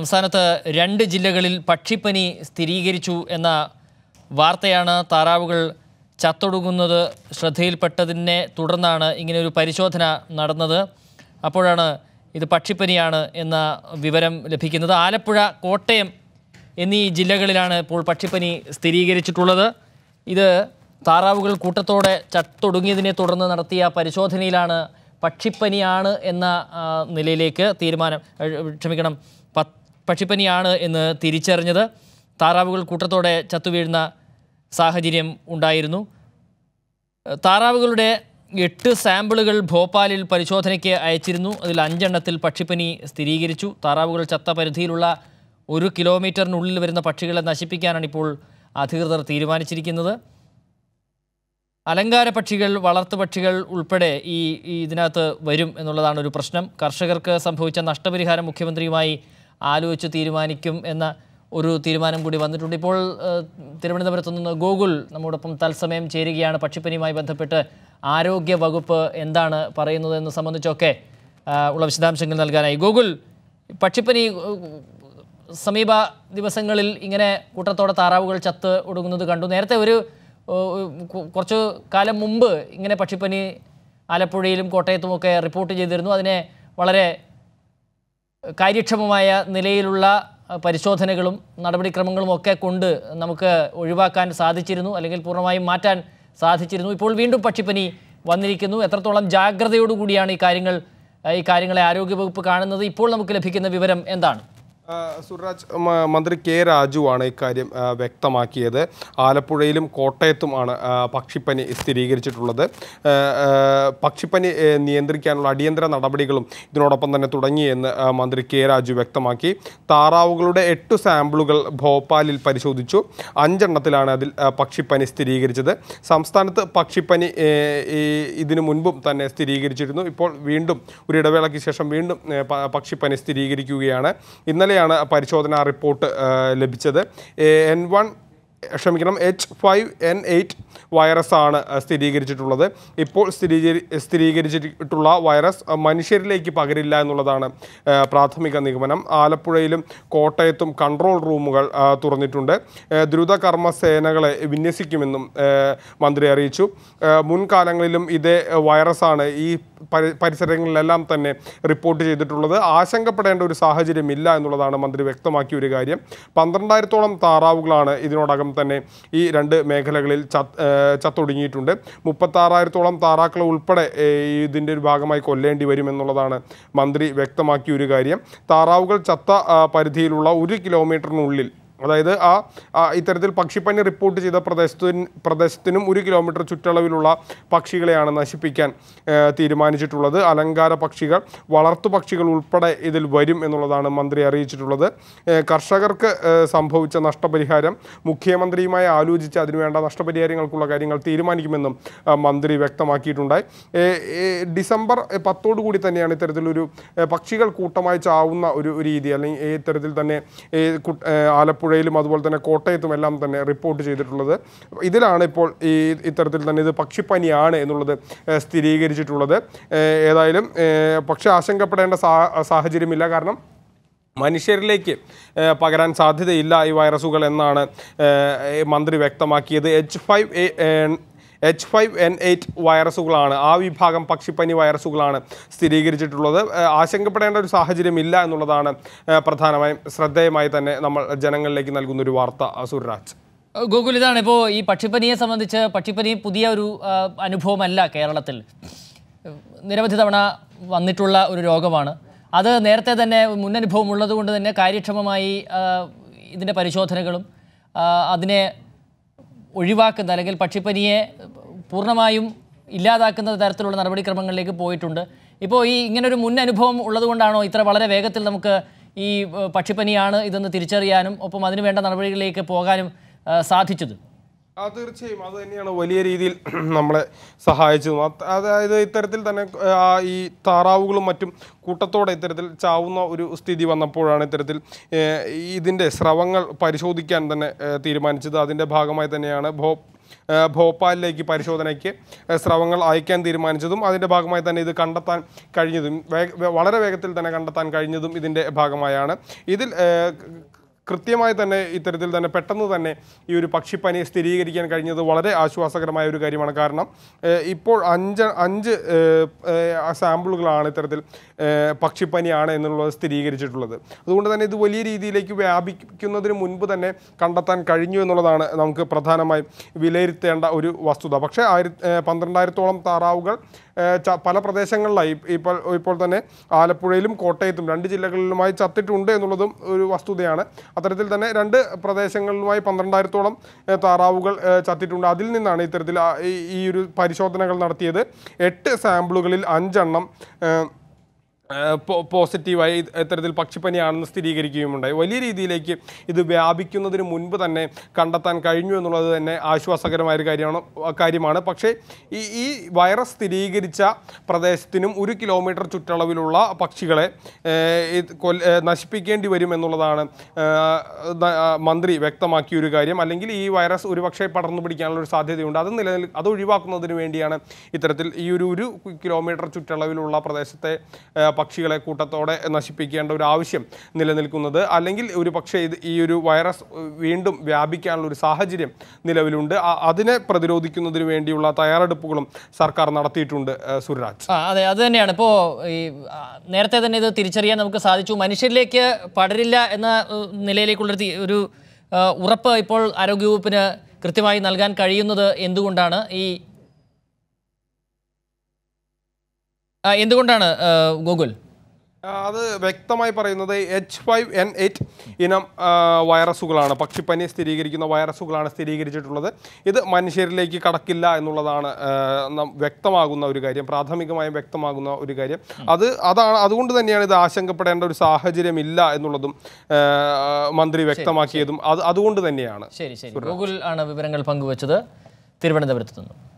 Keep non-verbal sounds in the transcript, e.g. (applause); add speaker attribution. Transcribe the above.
Speaker 1: സംസ്ഥാനത്ത് രണ്ട് ജില്ലകളിൽ പക്ഷിപ്പനി സ്ഥിരീകരിച്ചു എന്ന വാർത്തയാണ് താറാവുകൾ ചത്തൊടുങ്ങുന്നത് ശ്രദ്ധയിൽപ്പെട്ടതിനെ തുടർന്നാണ് ഇങ്ങനെ ഒരു പരിശോധന നടന്നത്. അപ്പോഴാണ് ഇത് പക്ഷിപ്പനിയാണ് എന്ന വിവരം ലഭിക്കുന്നത്. ആലപ്പുഴ കോട്ടയം എന്നീ ജില്ലകളിലാണ് ഇപ്പോൾ പക്ഷിപ്പനി സ്ഥിരീകരിച്ചിട്ടുള്ളത്. ഇത് താറാവുകൾ കൂട്ടത്തോടെ ചത്തൊടുങ്ങിയതിനെ തുടർന്ന് നടത്തിയ പരിശോധനയിലാണ് പക്ഷിപ്പനിയാണ് എന്ന നിലയിലേക്ക് തീരുമാനം ക്ഷമിക്കണം പ- പക്ഷിപ്പനിയാണ് എന്ന് തിരിച്ചറിഞ്ഞത്. താറാവുകൾ കൂട്ടത്തോടെ ചത്തുവീഴുന്ന സാഹചര്യം ഉണ്ടായിരുന്നു. താറാവുകളുടെ എട്ട് സാമ്പിളുകൾ ഭോപ്പാലിൽ പരിശോധനയ്ക്ക് അയച്ചിരുന്നു. അതിൽ അഞ്ചെണ്ണത്തിൽ പക്ഷിപ്പനി സ്ഥിരീകരിച്ചു. താറാവുകൾ ചത്ത പരിധിയിലുള്ള ഒരു കിലോമീറ്ററിനുള്ളിൽ വരുന്ന പക്ഷികളെ നശിപ്പിക്കാനാണ് ഇപ്പോൾ അധികൃതർ തീരുമാനിച്ചിരിക്കുന്നത്. അലങ്കാര പക്ഷികൾ വളർത്തു പക്ഷികൾ ഉൾപ്പെടെ ഈ ഇതിനകത്ത് വരും എന്നുള്ളതാണ് ഒരു പ്രശ്നം. കർഷകർക്ക് സംഭവിച്ച നഷ്ടപരിഹാരം മുഖ്യമന്ത്രിയുമായി ആലോചിച്ച് തീരുമാനിക്കും എന്ന ഒരു തീരുമാനം കൂടി വന്നിട്ടുണ്ട്. ഇപ്പോൾ തിരുവനന്തപുരത്ത് നിന്ന് ഗോകുൽ നമ്മോടൊപ്പം തത്സമയം ചേരുകയാണ്. പക്ഷിപ്പനിയുമായി ബന്ധപ്പെട്ട് ആരോഗ്യ വകുപ്പ് എന്താണ് പറയുന്നത് എന്ന് സംബന്ധിച്ചൊക്കെ ഉള്ള വിശദാംശങ്ങൾ നൽകാനായി. ഗൂഗിൾ പക്ഷിപ്പനി സമീപ ദിവസങ്ങളിൽ ഇങ്ങനെ കൂട്ടത്തോടെ താറാവുകൾ ചത്ത് ഒടുങ്ങുന്നത് കണ്ടു. നേരത്തെ ഒരു കുറച്ച് കാലം മുമ്പ് ഇങ്ങനെ പക്ഷിപ്പനി ആലപ്പുഴയിലും കോട്ടയത്തുമൊക്കെ റിപ്പോർട്ട് ചെയ്തിരുന്നു. അതിനെ വളരെ കാര്യക്ഷമമായ നിലയിലുള്ള പരിശോധനകളും നടപടിക്രമങ്ങളും ഒക്കെ കൊണ്ട് നമുക്ക് ഒഴിവാക്കാൻ സാധിച്ചിരുന്നു അല്ലെങ്കിൽ പൂർണമായും മാറ്റാൻ സാധിച്ചിരുന്നു. ഇപ്പോൾ വീണ്ടും പക്ഷിപ്പനി വന്നിരിക്കുന്നു. എത്രത്തോളം ജാഗ്രതയോടുകൂടിയാണ് ഈ കാര്യങ്ങൾ ഈ കാര്യങ്ങളെ ആരോഗ്യവകുപ്പ് കാണുന്നത്? ഇപ്പോൾ നമുക്ക് ലഭിക്കുന്ന വിവരം എന്താണ്?
Speaker 2: സുരാജ് മന്ത്രി കെ രാജുവാണ് ഇക്കാര്യം വ്യക്തമാക്കിയത്. ആലപ്പുഴയിലും കോട്ടയത്തും ആണ് പക്ഷിപ്പനി സ്ഥിരീകരിച്ചിട്ടുള്ളത്. പക്ഷിപ്പനി നിയന്ത്രിക്കാനുള്ള അടിയന്തര നടപടികളും ഇതിനോടൊപ്പം തന്നെ തുടങ്ങിയെന്ന് മന്ത്രി കെ രാജു വ്യക്തമാക്കി. താറാവുകളുടെ എട്ട് സാമ്പിളുകൾ ഭോപ്പാലിൽ പരിശോധിച്ചു. അഞ്ചെണ്ണത്തിലാണ് അതിൽ പക്ഷിപ്പനി സ്ഥിരീകരിച്ചത്. സംസ്ഥാനത്ത് പക്ഷിപ്പനി ഇതിനു മുൻപും തന്നെ സ്ഥിരീകരിച്ചിരുന്നു. ഇപ്പോൾ വീണ്ടും ഒരു ഇടവേളയ്ക്ക് ശേഷം വീണ്ടും പക്ഷിപ്പനി സ്ഥിരീകരിക്കുകയാണ്. ഇന്നലെയാണ് പരിശോധനാ റിപ്പോർട്ട് ലഭിച്ചത്. എൻ വൺ ക്ഷമിക്കണം എച്ച് ഫൈവ് എൻ എയ്റ്റ് വൈറസാണ് സ്ഥിരീകരിച്ചിട്ടുള്ളത്. ഇപ്പോൾ സ്ഥിരീകരി സ്ഥിരീകരിച്ചിട്ടുള്ള വൈറസ് മനുഷ്യരിലേക്ക് പകരില്ല എന്നുള്ളതാണ് പ്രാഥമിക നിഗമനം. ആലപ്പുഴയിലും കോട്ടയത്തും കൺട്രോൾ റൂമുകൾ തുറന്നിട്ടുണ്ട്. ദ്രുതകർമ്മ സേനകളെ വിന്യസിക്കുമെന്നും മന്ത്രി അറിയിച്ചു. മുൻകാലങ്ങളിലും ഇതേ വൈറസാണ് ഈ പരി- പരിസരങ്ങളിലെല്ലാം തന്നെ റിപ്പോർട്ട് ചെയ്തിട്ടുള്ളത്. ആശങ്കപ്പെടേണ്ട ഒരു സാഹചര്യമില്ല എന്നുള്ളതാണ് മന്ത്രി വ്യക്തമാക്കിയ ഒരു കാര്യം. പന്ത്രണ്ടായിരത്തോളം താറാവുകളാണ് ഇതിനോടകം തന്നെ ഈ രണ്ട് മേഖലകളിൽ ചത്തൊടുങ്ങിയിട്ടുണ്ട്. മുപ്പത്താറായിരത്തോളം താറാക്കൾ ഉൾപ്പെടെ ഇതിന്റെ ഒരു ഭാഗമായി കൊല്ലേണ്ടി വരുമെന്നുള്ളതാണ് മന്ത്രി വ്യക്തമാക്കിയ ഒരു കാര്യം. താറാവുകൾ ചത്ത പരിധിയിലുള്ള ഒരു കിലോമീറ്ററിനുള്ളിൽ അതായത് ആ ഇത്തരത്തിൽ പക്ഷിപ്പനി റിപ്പോർട്ട് ചെയ്ത പ്രദേശത്തിന് പ്രദേശത്തിനും ഒരു കിലോമീറ്റർ ചുറ്റളവിലുള്ള പക്ഷികളെയാണ് നശിപ്പിക്കാൻ തീരുമാനിച്ചിട്ടുള്ളത്. അലങ്കാര പക്ഷികൾ വളർത്തു പക്ഷികൾ ഉൾപ്പെടെ ഇതിൽ വരും എന്നുള്ളതാണ് മന്ത്രി അറിയിച്ചിട്ടുള്ളത്. കർഷകർക്ക് സംഭവിച്ച നഷ്ടപരിഹാരം മുഖ്യമന്ത്രിയുമായി ആലോചിച്ച് അതിനുവേണ്ട നഷ്ടപരിഹാരങ്ങൾക്കുള്ള കാര്യങ്ങൾ തീരുമാനിക്കുമെന്നും മന്ത്രി വ്യക്തമാക്കിയിട്ടുണ്ടായി. ഡിസംബർ പത്തോടു കൂടി തന്നെയാണ് ഇത്തരത്തിലൊരു പക്ഷികൾ കൂട്ടമായി ചാവുന്ന ഒരു രീതി. അല്ലെങ്കിൽ ഇത്തരത്തിൽ തന്നെ ഏ, ആലപ്പുഴയിലും അതുപോലെ തന്നെ കോട്ടയത്തും എല്ലാം തന്നെ റിപ്പോർട്ട് ചെയ്തിട്ടുള്ളത്. ഇതിലാണ് ഇപ്പോൾ ഈ ഇത്തരത്തിൽ തന്നെ ഇത് പക്ഷിപ്പനിയാണ് എന്നുള്ളത് സ്ഥിരീകരിച്ചിട്ടുള്ളത്. ഏതായാലും പക്ഷെ ആശങ്കപ്പെടേണ്ട സാഹചര്യമില്ല. കാരണം മനുഷ്യരിലേക്ക് പകരാൻ സാധ്യതയില്ല ഈ വൈറസുകൾ എന്നാണ് മന്ത്രി വ്യക്തമാക്കിയത്. H five H five N eight വൈറസുകളാണ്. ആ വിഭാഗം പക്ഷിപ്പനി വൈറസുകളാണ് സ്ഥിരീകരിച്ചിട്ടുള്ളത്. ആശങ്കപ്പെടേണ്ട ഒരു സാഹചര്യമില്ല എന്നുള്ളതാണ് പ്രധാനമായും ശ്രദ്ധേയമായി തന്നെ നമ്മൾ ജനങ്ങളിലേക്ക് നൽകുന്ന ഒരു വാർത്ത സുരരാജ്
Speaker 1: ഗോകുൽ ഇതാണ് ഇപ്പോൾ ഈ പക്ഷിപ്പനിയെ സംബന്ധിച്ച് പക്ഷിപ്പനി പുതിയ ഒരു അനുഭവമല്ല കേരളത്തിൽ. നിരവധി തവണ വന്നിട്ടുള്ള ഒരു രോഗമാണ്. അത് നേരത്തെ തന്നെ മുന്നനുഭവം ഉള്ളതുകൊണ്ട് തന്നെ കാര്യക്ഷമമായി ഇതിന്റെ പരിശോധനകളും അതിനെ ഒഴിവാക്കുന്ന അല്ലെങ്കിൽ പക്ഷിപ്പനിയെ പൂർണമായും ഇല്ലാതാക്കുന്ന തരത്തിലുള്ള നടപടിക്രമങ്ങളിലേക്ക് പോയിട്ടുണ്ട്. ഇപ്പോൾ ഈ ഇങ്ങനൊരു മുൻ അനുഭവം ഉള്ളതുകൊണ്ടാണോ ഇത്ര വളരെ വേഗത്തിൽ നമുക്ക് ഈ പക്ഷിപ്പനിയാണ് ഇതെന്ന് തിരിച്ചറിയാനും ഒപ്പം അതിന് വേണ്ട നടപടികളിലേക്ക് പോകാനും സാധിച്ചത്?
Speaker 2: ആ തീർച്ചയായും. അത് തന്നെയാണ് വലിയ രീതിയിൽ (clears throat) നമ്മളെ സഹായിച്ചതും. അതായത് ഇത്തരത്തിൽ തന്നെ ഈ താറാവുകളും മറ്റും കൂട്ടത്തോടെ ഇത്തരത്തിൽ ചാവുന്ന ഒരു സ്ഥിതി വന്നപ്പോഴാണ് ഇത്തരത്തിൽ ഇതിന്റെ സ്രവങ്ങൾ പരിശോധിക്കാൻ തന്നെ തീരുമാനിച്ചത്. അതിന്റെ ഭാഗമായി തന്നെയാണ് ഭോ ഭോപ്പാലിലേക്ക് പരിശോധനയ്ക്ക് സ്രവങ്ങൾ അയക്കാൻ തീരുമാനിച്ചതും അതിന്റെ ഭാഗമായി തന്നെ ഇത് കണ്ടെത്താൻ കഴിഞ്ഞതും വളരെ വേഗത്തിൽ തന്നെ കണ്ടെത്താൻ കഴിഞ്ഞതും ഇതിന്റെ ഭാഗമായാണ്. ഇതിൽ കൃത്യമായി തന്നെ ഇത്തരത്തിൽ തന്നെ പെട്ടെന്ന് തന്നെ ഈ ഒരു പക്ഷിപ്പനി സ്ഥിരീകരിക്കാൻ കഴിഞ്ഞത് വളരെ ആശ്വാസകരമായ ഒരു കാര്യമാണ്. കാരണം ഇപ്പോൾ അഞ്ച് അഞ്ച് സാമ്പിളുകളാണ് ഇത്തരത്തിൽ പക്ഷിപ്പനിയാണ് എന്നുള്ളത് സ്ഥിരീകരിച്ചിട്ടുള്ളത്. അതുകൊണ്ട് തന്നെ ഇത് വലിയ രീതിയിലേക്ക് വ്യാപിക്കുന്നതിന് മുൻപ് തന്നെ കണ്ടെത്താൻ കഴിഞ്ഞു എന്നുള്ളതാണ് നമുക്ക് പ്രധാനമായും വിലയിരുത്തേണ്ട ഒരു വസ്തുത. പക്ഷേ ആയിരത്തി പന്ത്രണ്ടായിരത്തോളം താറാവുകൾ പല പ്രദേശങ്ങളിലായി. ഇപ്പോൾ ഇപ്പോൾ തന്നെ ആലപ്പുഴയിലും കോട്ടയത്തും രണ്ട് ജില്ലകളിലുമായി ചത്തിട്ടുണ്ട് എന്നുള്ളതും ഒരു വസ്തുതയാണ്. അത്തരത്തിൽ തന്നെ രണ്ട് പ്രദേശങ്ങളിലുമായി പന്ത്രണ്ടായിരത്തോളം താറാവുകൾ ചത്തിട്ടുണ്ട്. അതിൽ നിന്നാണ് ഇത്തരത്തിൽ ഈ- ഒരു പരിശോധനകൾ നടത്തിയത്. എട്ട് സാമ്പിളുകളിൽ അഞ്ചെണ്ണം പോസിറ്റീവായി ഇത് ഇത്തരത്തിൽ പക്ഷിപ്പനിയാണെന്ന് സ്ഥിരീകരിക്കുകയുമുണ്ടായി. വലിയ രീതിയിലേക്ക് ഇത് വ്യാപിക്കുന്നതിന് മുൻപ് തന്നെ കണ്ടെത്താൻ കഴിഞ്ഞു എന്നുള്ളത് തന്നെ ആശ്വാസകരമായ ഒരു കാര്യമാണ് കാര്യമാണ്. പക്ഷേ ഈ ഈ വൈറസ് സ്ഥിരീകരിച്ച പ്രദേശത്തിനും ഒരു കിലോമീറ്റർ ചുറ്റളവിലുള്ള പക്ഷികളെ നശിപ്പിക്കേണ്ടി വരും എന്നുള്ളതാണ് മന്ത്രി വ്യക്തമാക്കിയൊരു കാര്യം. അല്ലെങ്കിൽ ഈ വൈറസ് ഒരുപക്ഷെ പടർന്നു പിടിക്കാനുള്ള ഒരു സാധ്യതയുണ്ട്. അത് നിലനിൽ അത് ഒഴിവാക്കുന്നതിന് വേണ്ടിയാണ് ഇത്തരത്തിൽ ഈ ഒരു ഒരു കിലോമീറ്റർ ചുറ്റളവിലുള്ള പ്രദേശത്തെ പക്ഷികളെ കൂട്ടത്തോടെ നശിപ്പിക്കേണ്ട ഒരു ആവശ്യം നിലനിൽക്കുന്നത് അല്ലെങ്കിൽ ഒരു പക്ഷേ ഇത് ഈ ഒരു വൈറസ് വീണ്ടും വ്യാപിക്കാനുള്ള ഒരു സാഹചര്യം നിലവിലുണ്ട്. അതിനെ പ്രതിരോധിക്കുന്നതിന് വേണ്ടിയുള്ള തയ്യാറെടുപ്പുകളും സർക്കാർ നടത്തിയിട്ടുണ്ട് സുരാജ്.
Speaker 1: അതെ അത് തന്നെയാണ്. ഇപ്പോൾ ഈ നേരത്തെ തന്നെ ഇത് തിരിച്ചറിയാൻ നമുക്ക് സാധിച്ചു. മനുഷ്യരിലേക്ക് പടരില്ല എന്ന നിലയിലേക്കുള്ള ഒരു ഉറപ്പ് ഇപ്പോൾ ആരോഗ്യവകുപ്പിന് കൃത്യമായി നൽകാൻ കഴിയുന്നത് എന്തുകൊണ്ടാണ്? ഈ എന്തുകൊണ്ടാണ് ഗൂഗിൾ ഗോകുൽ?
Speaker 2: അത് വ്യക്തമായി പറയുന്നത് എച്ച് ഫൈവ് എൻ എയ്റ്റ് ഇനം വൈറസുകളാണ്. പക്ഷിപ്പനി സ്ഥിരീകരിക്കുന്ന വൈറസുകളാണ് സ്ഥിരീകരിച്ചിട്ടുള്ളത്. ഇത് മനുഷ്യരിലേക്ക് കടക്കില്ല എന്നുള്ളതാണ് വ്യക്തമാകുന്ന ഒരു കാര്യം. പ്രാഥമികമായും വ്യക്തമാകുന്ന ഒരു കാര്യം. അത് അതാണ് അതുകൊണ്ട് തന്നെയാണ് ഇത് ആശങ്കപ്പെടേണ്ട ഒരു സാഹചര്യം ഇല്ല എന്നുള്ളതും മന്ത്രി വ്യക്തമാക്കിയതും. അത് അതുകൊണ്ട് തന്നെയാണ്.
Speaker 1: ശരി ശരി. ഗൂഗിൾ ആണ് വിവരങ്ങൾ പങ്കുവച്ചത്. തിരുവനന്തപുരത്ത് നിന്നും.